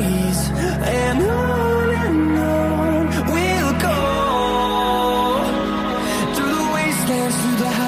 and on and on we'll go. Through the wastelands